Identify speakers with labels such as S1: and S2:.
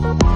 S1: Bye.